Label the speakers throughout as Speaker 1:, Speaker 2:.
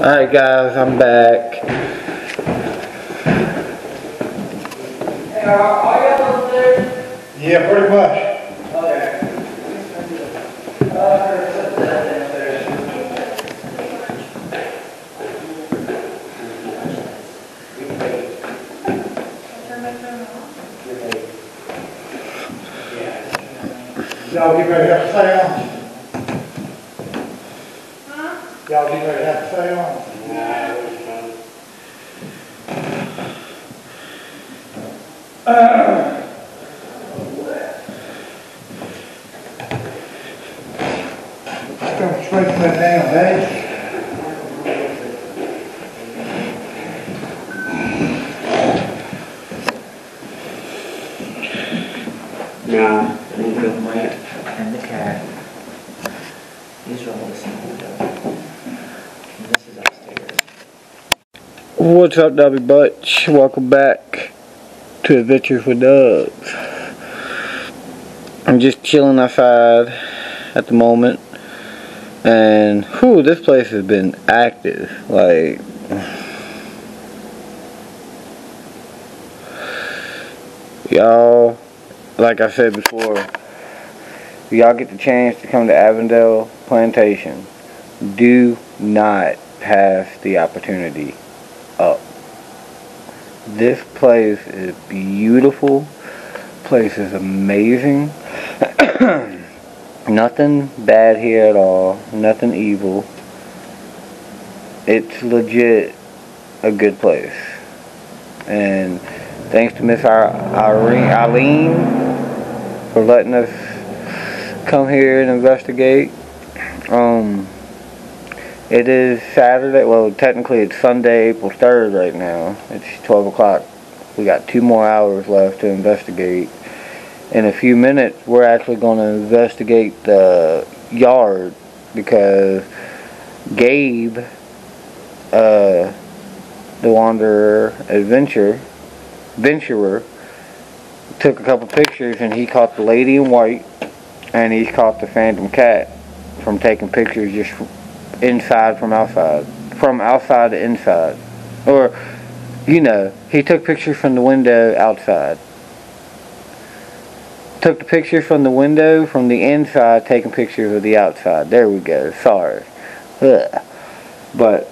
Speaker 1: Alright guys, I'm back.
Speaker 2: Hey, are, are y'all upstairs?
Speaker 3: Yeah, pretty much.
Speaker 2: Okay. Uh, sit downstairs.
Speaker 3: Y'all get ready to have a Y'all get ready to have a seance? Come straight to that.
Speaker 4: Nah,
Speaker 5: Good Mike and the cat. He's rolling the single window. And this is upstairs.
Speaker 1: What's up, Nubby Bunch? Welcome back to Adventures with Nubs. I'm just chilling outside at the moment. And, whew, this place has been active. Like, y'all, like I said before, y'all get the chance to come to Avenel Plantation, do not pass the opportunity. This place is beautiful. Place is amazing. Nothing bad here at all. Nothing evil. It's legit a good place. And thanks to Miss Eileen for letting us come here and investigate. Um, it is Saturday. Well, technically it's Sunday, April 3rd right now. It's 12 o'clock. We got two more hours left to investigate. In a few minutes, we're actually going to investigate the yard because Gabe, uh, the Wanderer Adventure, Venturer, took a couple pictures and he caught the lady in white and he's caught the phantom cat from taking pictures just inside from outside. From outside to inside. Or, you know, he took pictures from the window outside. Took the picture from the window from the inside, taking pictures of the outside. There we go. Sorry. Ugh. But,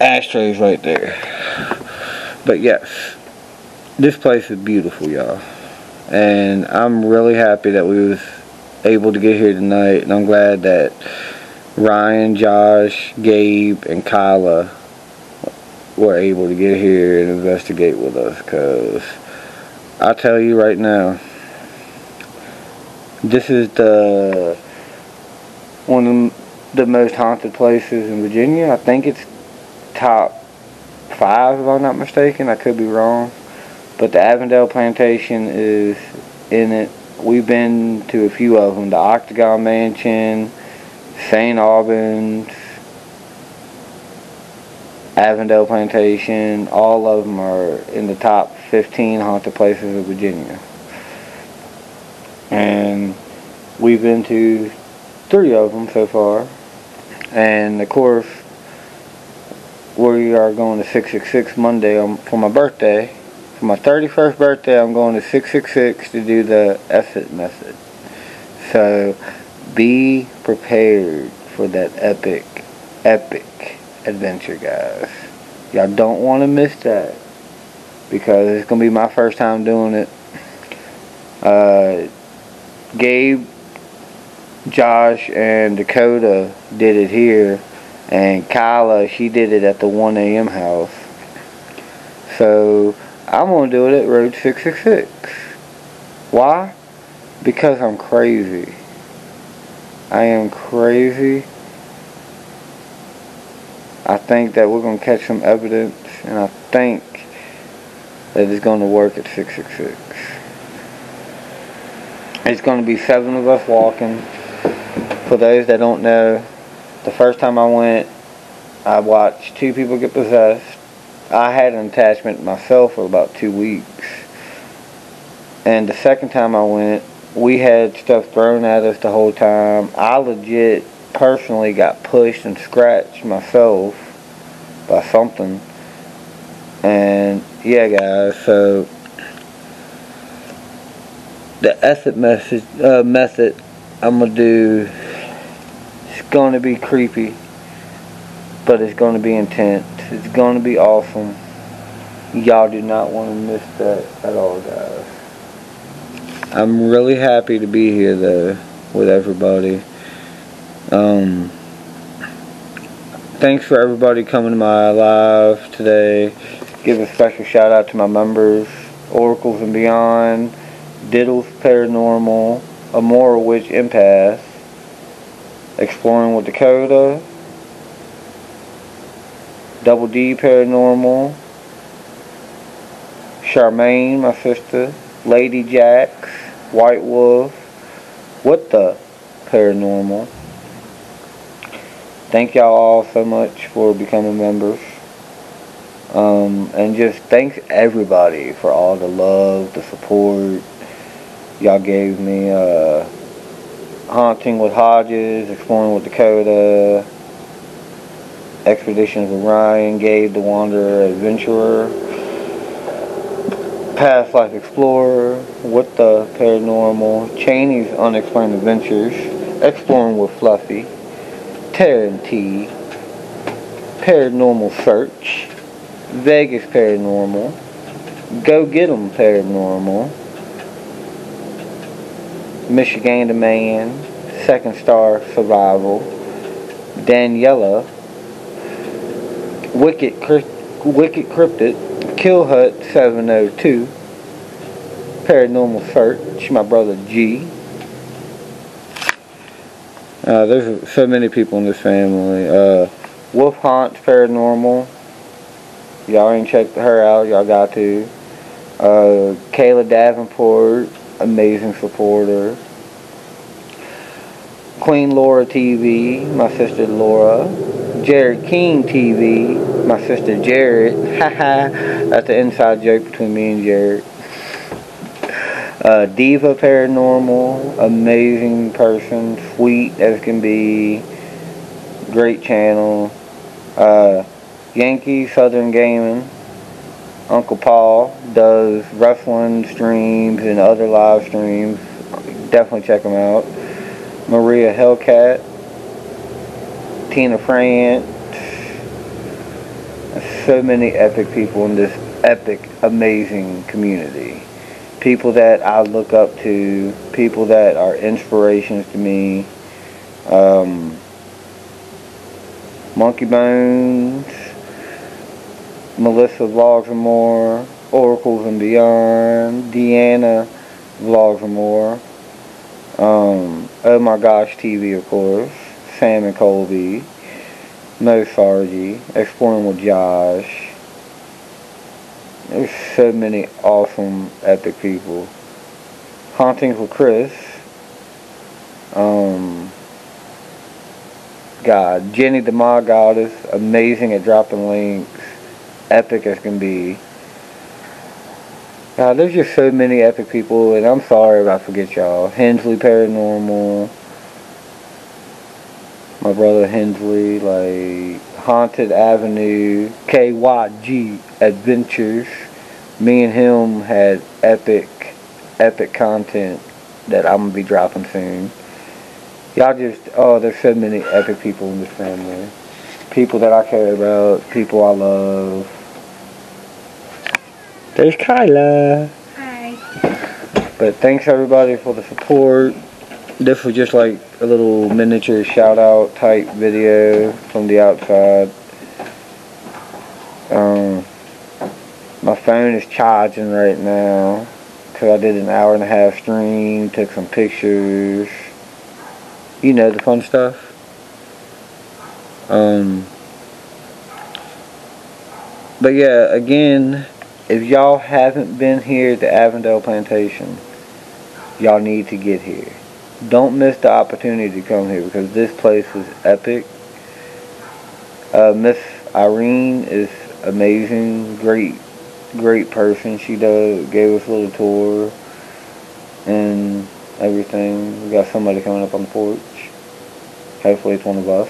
Speaker 1: ashtrays right there. But yes, this place is beautiful, y'all and I'm really happy that we was able to get here tonight and I'm glad that Ryan, Josh, Gabe, and Kyla were able to get here and investigate with us because I tell you right now this is the one of the most haunted places in Virginia. I think it's top five if I'm not mistaken. I could be wrong. But the Avenel Plantation is in it. We've been to a few of them. The Octagon Mansion, St. Albans, Avenel Plantation. All of them are in the top 15 haunted places of Virginia. And we've been to three of them so far. And of course, we are going to 666 Monday on, for my birthday. For my 31st birthday, I'm going to 666 to do the exit method. So, be prepared for that epic, epic adventure, guys. Y'all don't want to miss that. Because it's going to be my first time doing it. Uh, Gabe, Josh, and Dakota did it here. And Kyla, she did it at the 1 a.m. house. So, I'm going to do it at Road 666. Why? Because I'm crazy. I am crazy. I think that we're going to catch some evidence, and I think that it's going to work at 666. It's going to be seven of us walking. For those that don't know, the first time I went, I watched two people get possessed. I had an attachment myself for about two weeks. And the second time I went, we had stuff thrown at us the whole time. I legit personally got pushed and scratched myself by something. And yeah, guys, so the ethic message uh, method I'm gonna do. It's gonna be creepy, but it's gonna be intense. It's gonna be awesome. Y'all do not want to miss that at all, guys. I'm really happy to be here though with everybody. Um, thanks for everybody coming to my live today. Give a special shout out to my members, Oracles and Beyond, Diddles Paranormal, Amora Witch Empath, Exploring with Dakota, Double D Paranormal, Charmaine, my sister, Lady Jaxxx, White Wolf, What the Paranormal. Thank y'all all so much for becoming members. Um, and just thanks everybody for all the love, the support y'all gave me. Uh, Haunting with Hodges, Exploring with Dakota, Expeditions of Ryan, Gabe the Wanderer Adventurer, Past Life Explorer, What the Paranormal, Cheney's Unexplained Adventures, Exploring with Fluffy, Taryn T, Paranormal Search, Vegas Paranormal, Go Get 'em Paranormal, Michigan the Man, Second Star Survival, Daniela, Wicked Wicked Cryptid, Kill Hut 702, Paranormal Search, my brother G. Uh, there's so many people in this family. Uh, Wolf Haunts Paranormal. Y'all ain't checked her out. Y'all got to. Uh, Kayla Davenport, amazing supporter. Queen Laura TV, my sister Laura. Jared King TV, my sister Jared. Haha, that's an inside joke between me and Jared. Uh, Diva Paranormal, amazing person, sweet as can be, great channel. Uh, Yankee Southern Gaming, Uncle Paul does wrestling streams and other live streams. Definitely check him out. Maria Hellcat, Tina France. So many epic people in this epic, amazing community. People that I look up to, people that are inspirations to me. Um, Monkey Bones, Melissa Vlogs and More, Oracles and Beyond, Deanna Vlogs and More, um, Oh My Gosh TV, of course, Sam and Colby, Mo Sargi, Exploring with Josh. There's so many awesome, epic people. Hauntings with Chris. Um, God, Jenny the Ma Goddess, amazing at dropping links, epic as can be. God, there's just so many epic people, and I'm sorry if I forget y'all. Hensley Paranormal, my brother Hensley, like Haunted Avenue, KYG Adventures. Me and him had epic, epic content that I'm gonna be dropping soon. Y'all just, oh, there's so many epic people in this family. People that I care about, people I love. There's Kyla.
Speaker 4: Hi.
Speaker 1: But thanks everybody for the support. This was just like a little miniature shout out type video from the outside. Um, my phone is charging right now because I did an hour and a half stream, took some pictures. You know the fun stuff. Um, but yeah, again, if y'all haven't been here at the Avenel Plantation, y'all need to get here. Don't miss the opportunity to come here because this place is epic. Uh, Miss Irene is amazing, great, great person. She does gave us a little tour, and everything. We got somebody coming up on the porch. Hopefully it's one of us.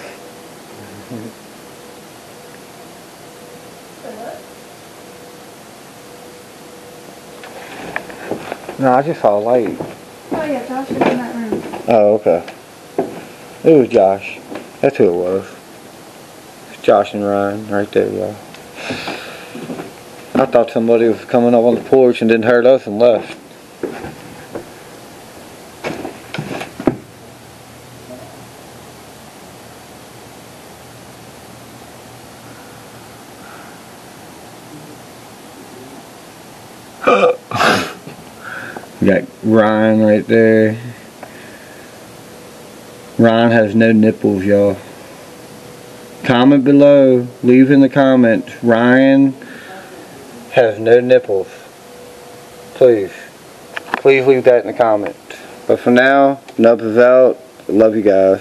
Speaker 1: No, I just saw a light.
Speaker 4: Oh yeah, Josh is in that room.
Speaker 1: Oh, okay. It was Josh. That's who it was. Josh and Ryan right there, y'all. I thought somebody was coming up on the porch and didn't hurt us and left. Got Ryan right there. Ryan has no nipples, y'all. Comment below. Leave in the comments. Ryan has no nipples. Please. Please leave that in the comments. But for now, Nubs is out. Love you guys.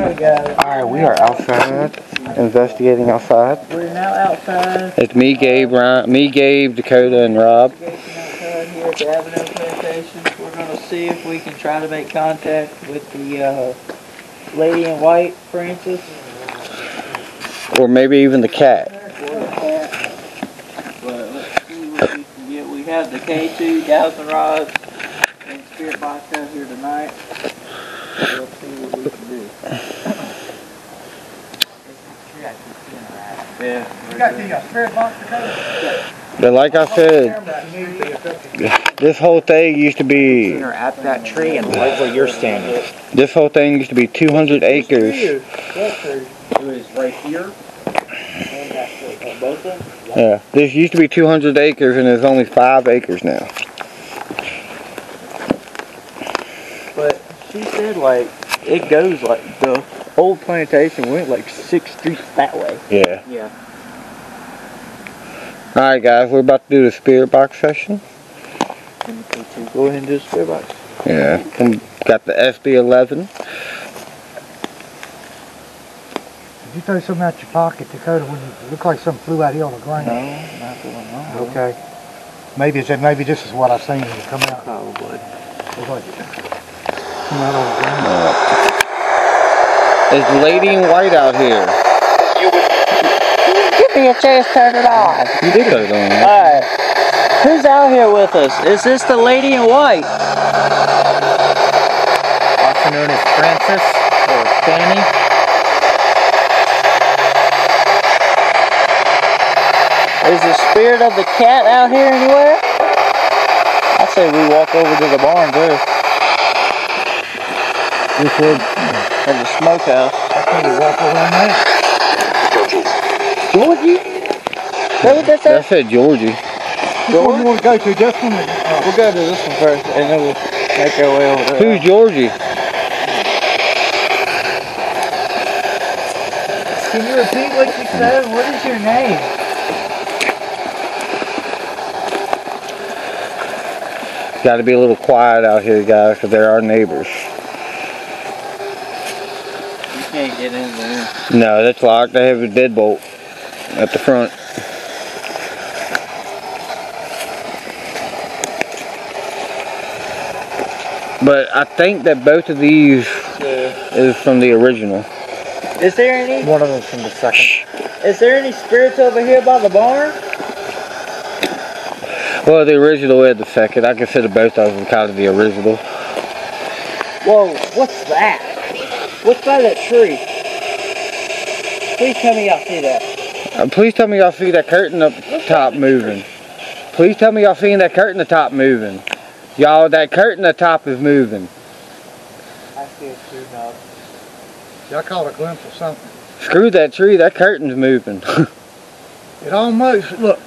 Speaker 5: Alright
Speaker 1: we are outside. Investigating outside.
Speaker 5: We're now outside.
Speaker 1: It's me, Gabe, Ryan, me, Gabe, Dakota, and Rob.
Speaker 5: Here at the Avenel Plantation. We're gonna see if we can try to make contact with the, uh, lady in white, Francis.
Speaker 1: Or maybe even the cat.
Speaker 5: But let's see what we can get. We have the K2 dowsing rods and spirit box out here tonight. We'll see what we can do. Yeah.
Speaker 3: You got the uh, spirit box together?
Speaker 1: But like I said, this whole thing used to be,
Speaker 6: at that tree and right where you're standing.
Speaker 1: this whole thing used to be 200 acres.
Speaker 6: It was right here.
Speaker 5: Both of them?
Speaker 1: Yeah, this used to be 200 acres and there's only 5 acres now.
Speaker 5: But she said like it goes like the old plantation went like six streets that way.
Speaker 1: Yeah.
Speaker 6: Yeah.
Speaker 1: Alright guys, we're about to do the spirit box session.
Speaker 5: Go ahead and do the spirit box.
Speaker 1: Yeah. And got the SB11.
Speaker 3: Did you throw something out your pocket, Dakota, when you looked like something flew out here on the
Speaker 5: No,
Speaker 3: ground?
Speaker 5: not going on.
Speaker 3: Okay. Maybe it's, maybe this is what I seen when you come out.
Speaker 5: Probably.
Speaker 3: It was like, come out on the ground.
Speaker 1: Uh, it's Lady in White out here.
Speaker 5: Give me a chance to turn it off.
Speaker 1: You did put it on.
Speaker 5: Alright. Who's out here with us? Is this the lady in white?
Speaker 6: Also known as Francis or Fanny.
Speaker 5: Is the spirit of the cat out here anywhere? I say we walk over to the barn first.
Speaker 3: We would,
Speaker 5: Or the smokehouse.
Speaker 3: I can't walk around there.
Speaker 5: Georgie? Is that what that
Speaker 1: That
Speaker 5: said?
Speaker 1: said Georgie.
Speaker 3: Which one you want to go to, this one? or-
Speaker 5: We'll go to this one first and then we'll make our way over there.
Speaker 1: Who's Georgie?
Speaker 5: Can you repeat what you said? What is your name?
Speaker 1: Got to be a little quiet out here, guys, because they're our neighbors.
Speaker 5: You can't get in there.
Speaker 1: No, that's locked. They have a deadbolt at the front. But I think that both of these is from the original.
Speaker 5: Is there any?
Speaker 6: One of them from the second.
Speaker 5: Is there any spirits over here by the barn?
Speaker 1: Well, the original and the second. I consider both of them kind of the original.
Speaker 5: Whoa, what's that? What's by that tree? Please tell me y'all see that.
Speaker 1: Uh, please tell me y'all see that curtain up top moving. Please tell me y'all seen that curtain up top moving. Y'all, that curtain up top is moving.
Speaker 5: I see it too,
Speaker 3: Y'all caught a glimpse of something.
Speaker 1: Screw that tree, that curtain's moving.
Speaker 3: It almost, look,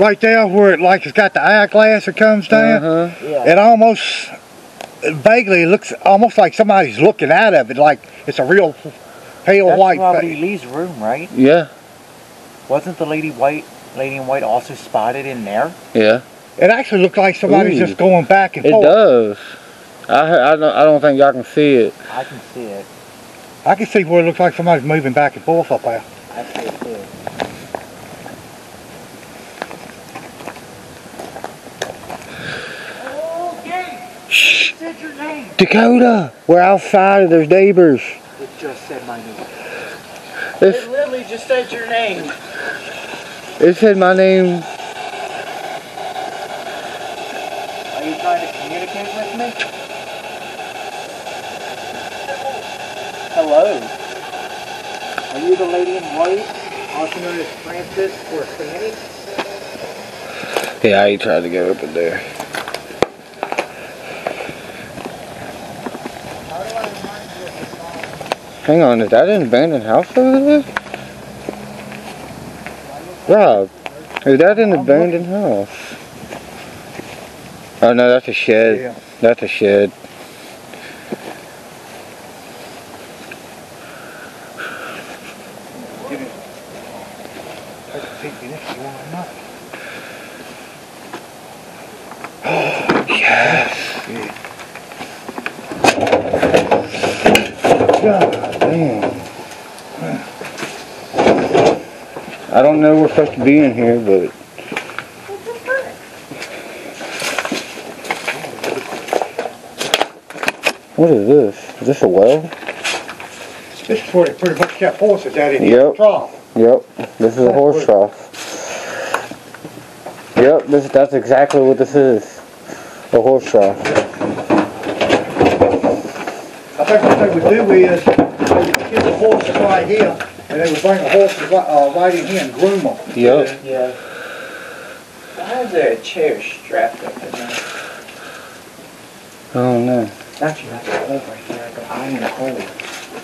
Speaker 3: right there where it like it's got the eyeglass that comes down.
Speaker 1: uh-huh.
Speaker 5: Yeah.
Speaker 3: It almost, vaguely looks almost like somebody's looking out of it, like it's a real pale
Speaker 6: That's
Speaker 3: white
Speaker 6: Robert
Speaker 3: face.
Speaker 6: E. Lee's room, right?
Speaker 1: Yeah,
Speaker 6: Wasn't the lady white, lady in white also spotted in there?
Speaker 1: yeah.
Speaker 3: It actually looked like somebody's
Speaker 1: Ooh.
Speaker 3: just going back and forth.
Speaker 1: It does. I, I, don't, I don't think y'all can see it.
Speaker 6: I can see it.
Speaker 3: I can see where it looks like somebody's moving back and forth up there.
Speaker 5: I see it too.
Speaker 6: your name.
Speaker 1: Dakota, we're outside of their neighbors.
Speaker 6: It just said my name.
Speaker 1: It's,
Speaker 5: It literally just said your name.
Speaker 1: it said my name.
Speaker 6: Are you trying with me?
Speaker 5: Hello.
Speaker 6: Are you the lady in white, also known as Francis or Fanny?
Speaker 1: Yeah, I tried to get up in there. Hang on, is that an abandoned house over there? Rob, is that an abandoned house? Oh no, that's a shed.
Speaker 3: Yeah.
Speaker 1: That's a shed. Yes. God damn. I don't know we're supposed to be in here, but what is this? Is this a well?
Speaker 3: This is where they pretty much kept horses at in
Speaker 1: Yep.
Speaker 3: the trough.
Speaker 1: Yep. This is a horse trough. Yep. This that's exactly what this is. A horse trough.
Speaker 3: I think what they would do is, they would get the horses right here, and they would bring the horses right, uh, right in here and groom them.
Speaker 1: Yep.
Speaker 5: Yeah. Why is there a chair strapped up in there?
Speaker 1: I don't know.
Speaker 6: Actually, that's a hole right there. I got iron hole.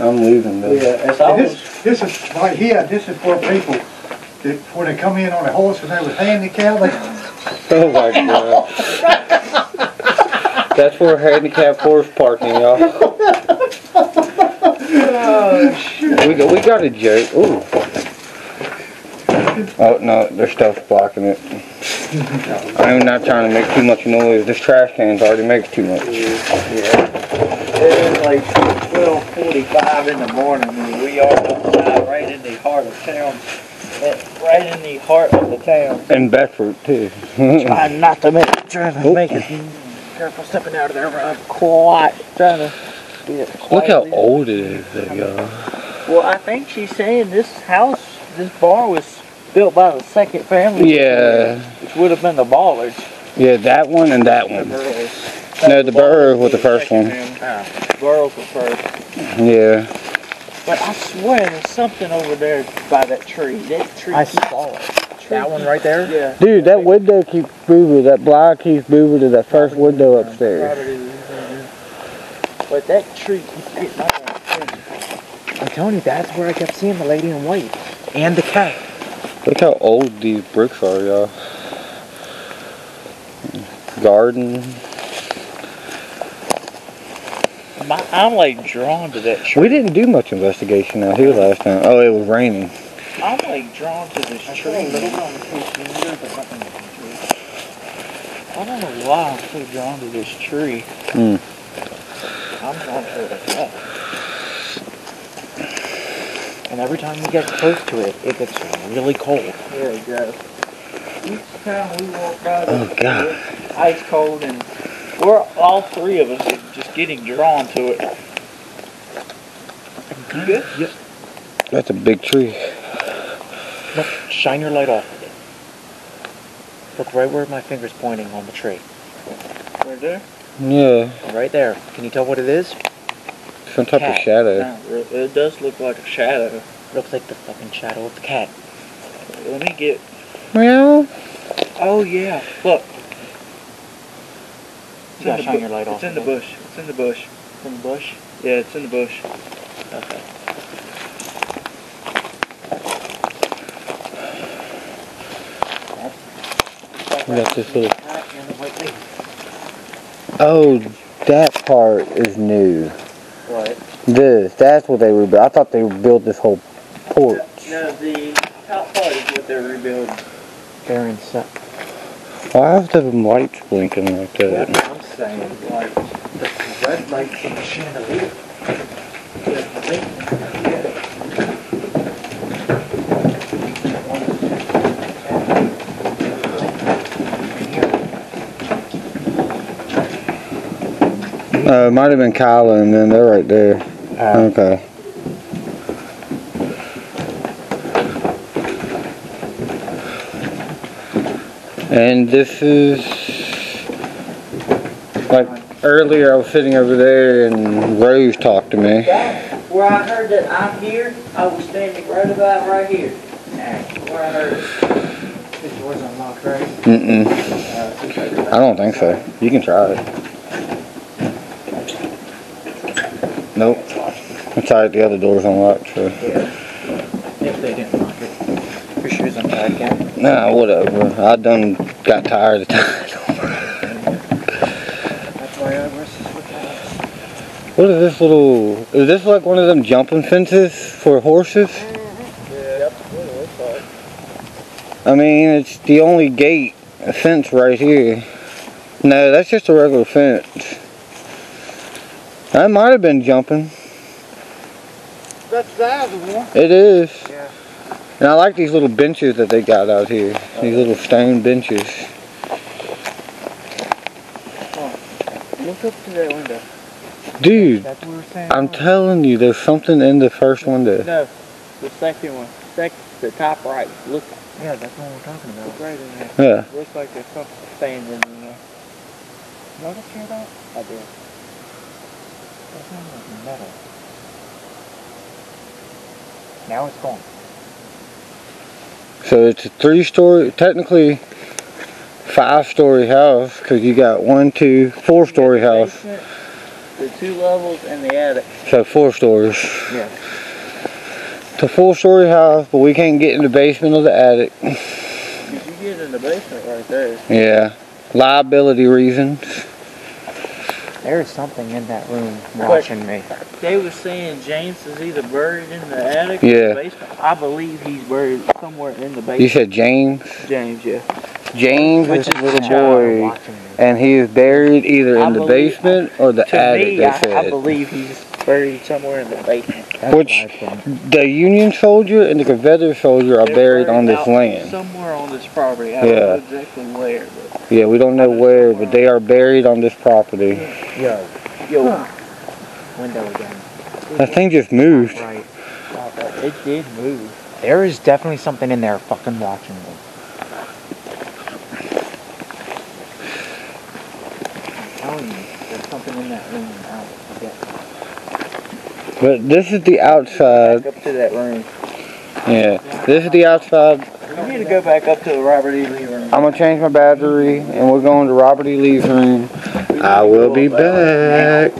Speaker 1: I'm leaving though.
Speaker 5: Yeah, it's
Speaker 3: And
Speaker 5: almost.
Speaker 3: this, this is, right here, this is for people, that when they come in on a horse and they was handicapped, they,
Speaker 1: Oh my god. That's for handicapped horse parking, y'all. oh, We got, we got a joke. Ooh. Oh no, their stuff's blocking it. I'm not trying to make too much noise. This trash can's already makes too much. Yeah.
Speaker 5: It is like twelve forty-five in the morning, and we are outside right in the heart of town. Right in the heart of the town.
Speaker 1: And Bedford too.
Speaker 5: Trying not to make, trying to
Speaker 1: Oh.
Speaker 5: make it. Careful stepping out of there, I'm quiet, trying to be it
Speaker 1: Look how old it is, y'all.
Speaker 5: Well, I think she's saying this house, this bar was built by the second family.
Speaker 1: Yeah,
Speaker 5: Which would have been the Ballards.
Speaker 1: yeah, that one and that one.
Speaker 5: Burrows.
Speaker 1: No, the Burrows was the first one.
Speaker 5: Ah, Burrows was first.
Speaker 1: Yeah.
Speaker 5: But I swear there's something over there by that tree. That tree.
Speaker 6: I
Speaker 5: keeps-
Speaker 6: saw it. That one right there?
Speaker 5: Yeah.
Speaker 1: Dude, that window keeps moving. That block keeps moving to that first window upstairs.
Speaker 5: Probably- But that tree keeps getting up on the tree.
Speaker 6: I'm telling you, that's where I kept seeing the lady in white. And the cat.
Speaker 1: Look how old these bricks are, y'all. Garden.
Speaker 5: My, I'm like drawn to that tree.
Speaker 1: We didn't do much investigation out here last time. Oh, it was raining.
Speaker 5: I'm like drawn to this tree. I don't know why I'm so drawn to this tree.
Speaker 1: Hmm.
Speaker 5: I'm drawn to it as well.
Speaker 6: And every time you get close to it, it gets really cold.
Speaker 5: There we go. Each time we walk by
Speaker 1: Oh,
Speaker 5: this,
Speaker 1: God.
Speaker 5: it's ice cold and we're all three of us are just getting drawn to it. You good?
Speaker 6: Yep.
Speaker 1: That's a big tree.
Speaker 6: Look, shine your light off of it. Look right where my finger's pointing on the tree.
Speaker 5: Right there?
Speaker 1: Yeah,
Speaker 6: Right there. Can you tell what it is?
Speaker 1: Some type of shadow.
Speaker 5: No, it it does look like a shadow.
Speaker 6: Looks like the fucking shadow of the cat.
Speaker 5: Let me get.
Speaker 1: Well,
Speaker 5: Oh yeah, look. It's
Speaker 6: You gotta
Speaker 5: in the
Speaker 6: shine your light
Speaker 5: It's
Speaker 6: off
Speaker 5: in the
Speaker 6: it.
Speaker 5: bush. It's in the bush.
Speaker 6: From the bush?
Speaker 5: Yeah, it's in the bush.
Speaker 6: Okay.
Speaker 1: we got this little.
Speaker 6: Cat and the white lady.
Speaker 1: Oh, that part is new.
Speaker 6: What?
Speaker 1: This, that's what they rebuilt. I thought they rebuilt this whole porch.
Speaker 5: No, the top part is what they're rebuilding.
Speaker 6: Aaron set.
Speaker 1: Why is the lights blinking like that?
Speaker 6: I'm saying, like, the red lights on the chandelier.
Speaker 1: Uh, it might have been Kyla and then they're right there. Okay. And this is like earlier I was sitting over there and Rose talked to me.
Speaker 5: That, where I heard that I'm here, I was standing right about right here. Where I heard it.
Speaker 6: This unlocked, right?
Speaker 1: Mm-mm.
Speaker 6: Uh,
Speaker 1: I don't think so. You can try it. It's the other door's unlocked, so.
Speaker 6: if they didn't lock it. For sure it's untied again.
Speaker 1: Nah, whatever. I done got tired of time.
Speaker 6: That's why I was with that.
Speaker 1: What is this little, is this like one of them jumping fences for horses? Mm-hmm.
Speaker 6: Yeah, that's what it looks like.
Speaker 1: I mean, it's the only gate fence right here. No, that's just a regular fence. That might have been jumping.
Speaker 3: That's the other one.
Speaker 1: It is.
Speaker 3: Yeah.
Speaker 1: And I like these little benches that they got out here. These little stone benches.
Speaker 6: Look up to that window.
Speaker 1: Dude,
Speaker 6: That's what we're saying.
Speaker 1: I'm telling you, there's something in the first window.
Speaker 5: No, the second one. Sec, the top right. Look,
Speaker 6: Yeah, that's what we're talking about.
Speaker 5: look right in there.
Speaker 1: Yeah.
Speaker 5: Looks like there's something standing in there.
Speaker 6: Notice here that?
Speaker 5: I did.
Speaker 6: That sounds like metal. Now it's gone.
Speaker 1: So it's a three story, technically five story house because you got one, two, four story house.
Speaker 5: Basement, The two levels and the attic.
Speaker 1: So four stories.
Speaker 5: Yeah.
Speaker 1: It's a four story house, but we can't get in the basement or the attic.
Speaker 5: Did you get in the basement right there?
Speaker 1: Yeah. Liability reasons.
Speaker 6: There is something in that room watching me.
Speaker 5: They were saying James is either buried in the attic
Speaker 1: Yeah.
Speaker 5: or the basement. I believe he's buried somewhere in the basement.
Speaker 1: You said James?
Speaker 5: James, yeah.
Speaker 1: James
Speaker 5: Which
Speaker 1: is a little
Speaker 5: the
Speaker 1: boy, and he is buried either
Speaker 5: I
Speaker 1: in the
Speaker 5: believe-
Speaker 1: basement or the
Speaker 5: To
Speaker 1: attic,
Speaker 5: me,
Speaker 1: they
Speaker 5: I, I believe he's buried somewhere in the basement.
Speaker 6: That's
Speaker 1: Which-
Speaker 6: what I think.
Speaker 1: The Union soldier and the Confederate soldier are
Speaker 5: They're
Speaker 1: buried on this land.
Speaker 5: Somewhere on this property. I
Speaker 1: Yeah.
Speaker 5: don't know exactly where, but
Speaker 1: Yeah, we don't know where, but they are buried on this property.
Speaker 6: Yo,
Speaker 5: yo,
Speaker 6: window again.
Speaker 1: That thing just moved.
Speaker 6: Right.
Speaker 5: it did move.
Speaker 6: There is definitely something in there fucking watching me.
Speaker 5: I'm telling you, there's something in that room. I forget.
Speaker 1: But this is the outside.
Speaker 5: Up to that room.
Speaker 1: Yeah, this is the outside.
Speaker 5: We need to go back up to the Robert E. Lee room.
Speaker 1: I'm gonna change my battery, and we're going to Robert E. Lee's room. I will be back.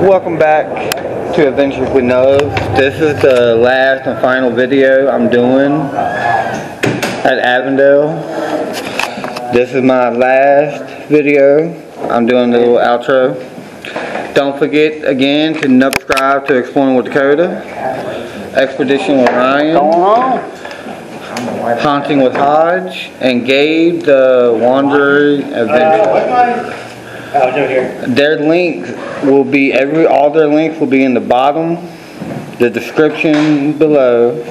Speaker 1: Welcome back to Adventures with Nubs. This is the last and final video I'm doing at Avenel. This is my last video. I'm doing the little outro. Don't forget again to subscribe to Exploring with Dakota, Expedition with Ryan, Haunting with Hodge, and Gabe the Wanderer Adventure. Their links will be every all their links will be in the bottom, the description below.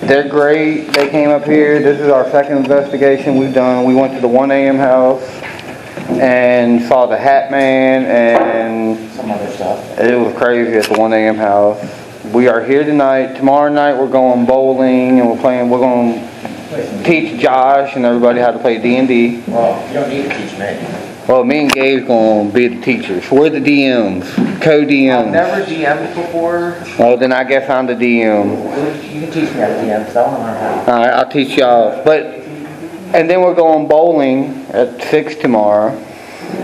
Speaker 1: They're great. They came up here. This is our second investigation we've done. We went to the 1 a.m. house and saw the Hat Man, and
Speaker 6: some other stuff.
Speaker 1: it was crazy at the 1 a.m. house. We are here tonight. Tomorrow night we're going bowling and we're playing. We're going to teach Josh and everybody how to play D&D.
Speaker 6: Well, you don't need to teach me.
Speaker 1: Well, me and Gabe's gonna be the teachers. We're the DMs, co-DMs.
Speaker 6: I've never DM'd before.
Speaker 1: Oh, then I guess I'm the DM.
Speaker 6: You can teach me how to DM, I want to learn how.
Speaker 1: All right, I'll teach y'all. But and then we're going bowling at six tomorrow,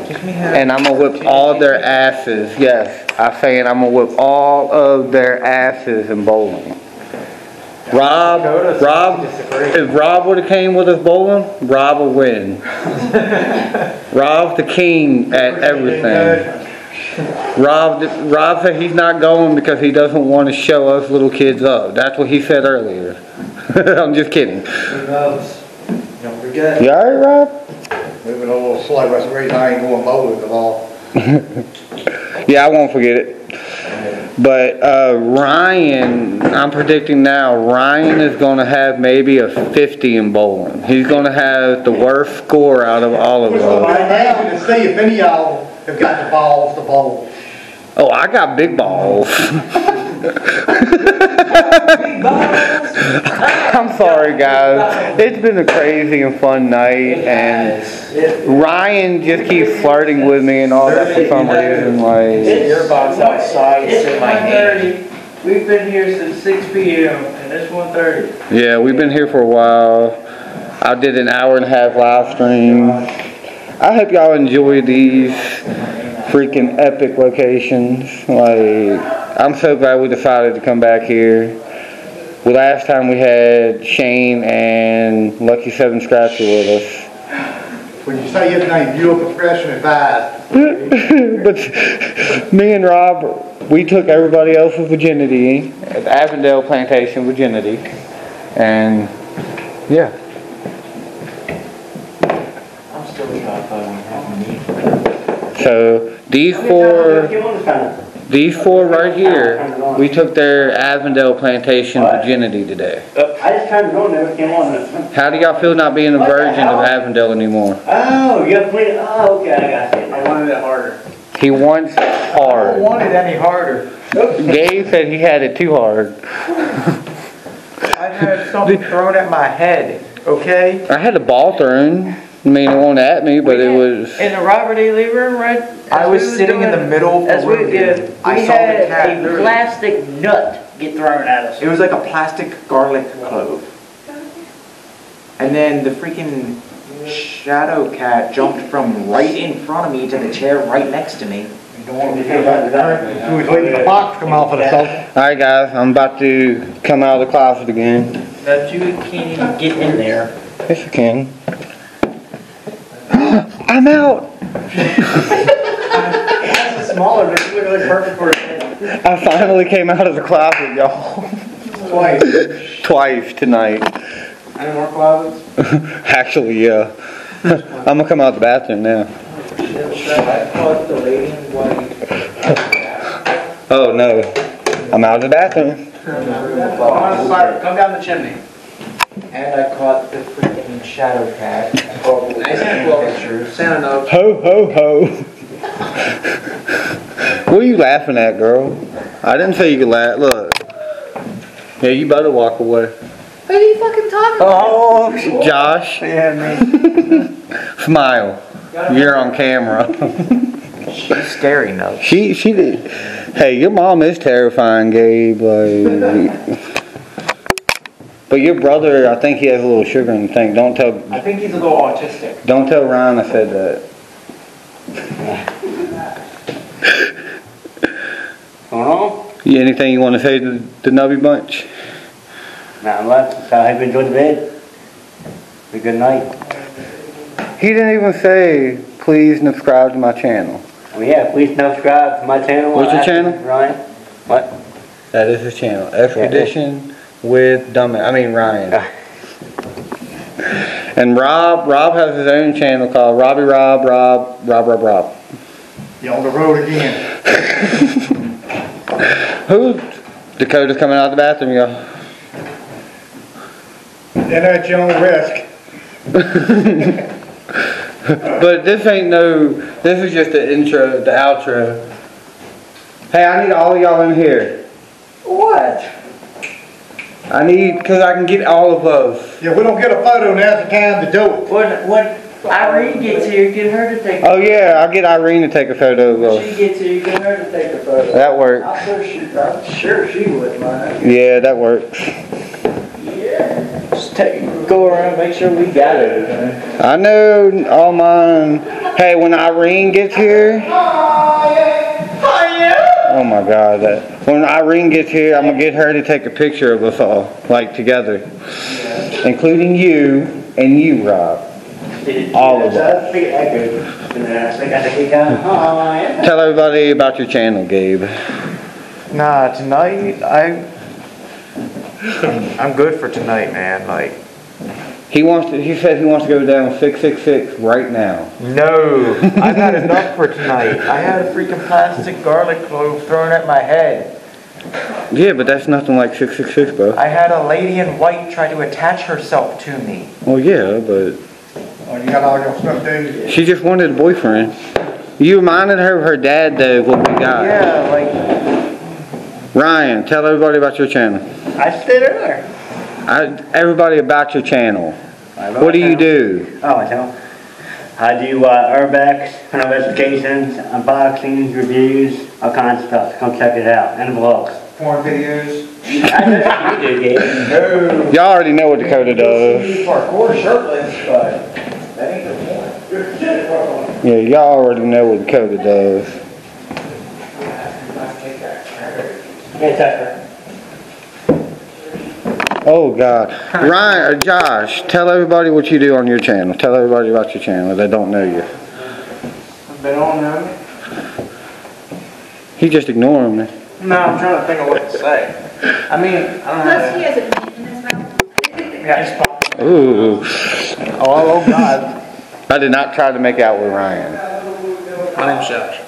Speaker 6: Teach me how.
Speaker 1: and I'm gonna whip all their asses. Yes, I'm saying I'm gonna whip all of their asses in bowling. Rob, Rob, if Rob would have came with us bowling, Rob would win. Rob's the king at everything. Rob, Rob said he's not going because he doesn't want to show us little kids up. That's what he said earlier. I'm just kidding.
Speaker 3: Don't
Speaker 1: You alright, Rob?
Speaker 3: moving a little slow, that's the reason I ain't going bowling at all.
Speaker 1: Yeah, I won't forget it. But uh, Ryan, I'm predicting now, Ryan is going to have maybe a 50 in bowling. He's going to have the worst score out of all of us.
Speaker 3: be announcing to see if any of y'all have got the balls to bowl.
Speaker 1: Oh, I got big balls. I'm sorry, guys. It's been a crazy and fun night, and Ryan just keeps flirting with me and all that for some reason. Like,
Speaker 2: Your box outside,
Speaker 5: It's
Speaker 2: say my
Speaker 5: one
Speaker 2: name.
Speaker 5: thirty. We've been here since six P M and it's one thirty.
Speaker 1: yeah, we've been here for a while. I did an hour and a half live stream. I hope y'all enjoy these freaking epic locations. Like, I'm so glad we decided to come back here. Well, last time we had Shane and Lucky Seven Scratcher with us.
Speaker 3: When you say his name, you a professional advisor.
Speaker 1: but me and Rob, we took everybody else's virginity at Avenel Plantation virginity, and yeah,
Speaker 2: I'm still shocked I don't have me.
Speaker 1: so these four, these four right here, we took their Avenel Plantation virginity today.
Speaker 7: I just turned it on, never came on.
Speaker 1: How do y'all feel not being a
Speaker 7: the
Speaker 1: virgin of? Avenel anymore?
Speaker 7: Oh, you got plenty, oh, okay, I got you.
Speaker 6: I wanted it harder.
Speaker 1: He wants hard.
Speaker 6: I don't want it any harder.
Speaker 1: Gabe said he had it too hard.
Speaker 6: I had something thrown at my head, okay?
Speaker 1: I had a ball thrown. I mean, it wasn't at me, but it was.
Speaker 5: In the Robert E. Lee room, right?
Speaker 6: I
Speaker 5: as
Speaker 6: was
Speaker 5: we
Speaker 6: sitting in the
Speaker 5: doing-
Speaker 6: middle of
Speaker 5: As
Speaker 6: the
Speaker 5: we,
Speaker 6: room,
Speaker 5: yeah,
Speaker 6: dude. I
Speaker 5: we
Speaker 6: saw the
Speaker 5: had
Speaker 6: cat
Speaker 5: a
Speaker 6: literally-
Speaker 5: plastic nut get thrown at us.
Speaker 6: It was like a plastic garlic clove. And then the freaking shadow cat jumped from right in front of me to the chair right next to me.
Speaker 3: You was waiting for the box to come off of the sofa.
Speaker 1: Alright, guys, I'm about to come out of the closet again.
Speaker 5: That you can't even get in there.
Speaker 1: Yes, I can. I'm out!
Speaker 7: That's smaller, but it's literally perfect for head.
Speaker 1: I finally came out of the closet, y'all.
Speaker 3: Twice.
Speaker 1: Twice tonight.
Speaker 6: Any more closets?
Speaker 1: Actually, yeah. I'm gonna come out of the bathroom now.
Speaker 6: I caught the lady in white.
Speaker 1: Oh, no. I'm out of the bathroom.
Speaker 6: Come down the chimney. And I caught the freaking shadow cat. Nice pictures. Santa knows.
Speaker 1: Ho, ho, ho. what are you laughing at, girl? I didn't say you could laugh. Look. Yeah, you better walk away.
Speaker 4: What are you fucking talking about?
Speaker 1: Oh, Josh.
Speaker 6: Yeah, me.
Speaker 1: Smile. You're on camera.
Speaker 6: She's scary, no.
Speaker 1: she, she did. Hey, your mom is terrifying, Gabe. Like, but your brother, I think he has a little sugar in the tank. Don't tell,
Speaker 6: I think he's a little autistic.
Speaker 1: don't tell Ryan I said that.
Speaker 7: Going on? Uh-huh.
Speaker 1: You anything you want to say to the Nubby Bunch?
Speaker 7: Not much, so I hope you enjoyed the bed. Have a good night.
Speaker 1: He didn't even say, please subscribe to my channel.
Speaker 7: Well, yeah, please subscribe to my channel.
Speaker 1: What's your channel?
Speaker 7: Ryan? What?
Speaker 1: That is his channel. Expedition with Dumb. I mean Ryan. And Rob, Rob has his own channel called Robbie Rob Rob Rob Rob Rob.
Speaker 3: You on the road again.
Speaker 1: Who? Dakota's coming out of the bathroom, y'all.
Speaker 3: Then at your own risk.
Speaker 1: But this ain't no. This is just the intro, the outro. Hey, I need all of y'all in here.
Speaker 6: What?
Speaker 1: I need, cause I can get all of us.
Speaker 3: Yeah, we don't get a photo, now's the time to do it.
Speaker 5: When, when Irene gets here, get her to take,
Speaker 1: Oh yeah, I'll get Irene to take a photo of
Speaker 5: when
Speaker 1: us.
Speaker 5: she gets here, get her to take a photo.
Speaker 1: That works.
Speaker 5: I'm sure she, I'm sure she would mind.
Speaker 1: Yeah, that works.
Speaker 5: Yeah. Just take, go around, make sure we got everything.
Speaker 1: I know all mine. Hey, when Irene gets here. Oh, yeah. Oh my God! That when Irene gets here, I'm gonna get her to take a picture of us all, like together, including you and you, Rob. All of us.
Speaker 7: I figured I could. And then I think I think we got, yeah.
Speaker 1: Tell everybody about your channel, Gabe.
Speaker 6: Nah, tonight, I... I'm, I'm good for tonight, man, like...
Speaker 1: He wants to. He said he wants to go down six six six right now.
Speaker 6: No, I've had enough for tonight. I had a freaking plastic garlic clove thrown at my head.
Speaker 1: Yeah, but that's nothing like 666, bro.
Speaker 5: I had a lady in white try to attach herself to me.
Speaker 1: Well, yeah, but
Speaker 3: Oh, you got all your stuff, dude?
Speaker 1: she just wanted a boyfriend. You reminded her of her dad, though, what we got.
Speaker 5: Yeah, like,
Speaker 1: Ryan, tell everybody about your channel.
Speaker 7: I said earlier.
Speaker 1: I, everybody about your channel. What do you do?
Speaker 7: Oh, I know. I do uh, urbex, investigations, unboxings, reviews, all kinds of stuff. Come check it out. And vlogs.
Speaker 2: Porn videos.
Speaker 7: I know you do, Gabe.
Speaker 1: Y'all already know what Dakota does.
Speaker 2: Parkour shirtless, but that ain't the point.
Speaker 1: Yeah, y'all already know what Dakota does.
Speaker 7: Hey, Tucker.
Speaker 1: Oh God, Ryan, uh, Josh, tell everybody what you do on your channel. Tell everybody about your channel. They don't know you.
Speaker 2: They don't know me.
Speaker 1: He just ignoring me.
Speaker 2: No, I'm trying to think of what to say. I mean, I don't
Speaker 4: Plus, he
Speaker 2: know.
Speaker 4: has a meat in his mouth.
Speaker 2: Yeah, he's pop-
Speaker 1: Ooh,
Speaker 2: Oh, oh God.
Speaker 1: I did not try to make out with Ryan.
Speaker 2: My name's Josh.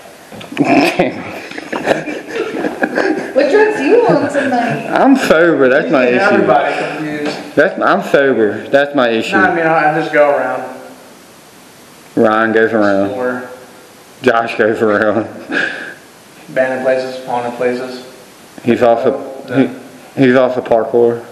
Speaker 4: What drugs you on tonight?
Speaker 1: I'm sober. That's my issue.
Speaker 2: Everybody confused.
Speaker 1: That's I'm sober. That's my
Speaker 2: No, I
Speaker 1: issue.
Speaker 2: mean, I just go around.
Speaker 1: Ryan goes around.
Speaker 2: Or
Speaker 1: Josh goes around.
Speaker 2: abandoned places, haunted places.
Speaker 1: He's also he, he's also parkour.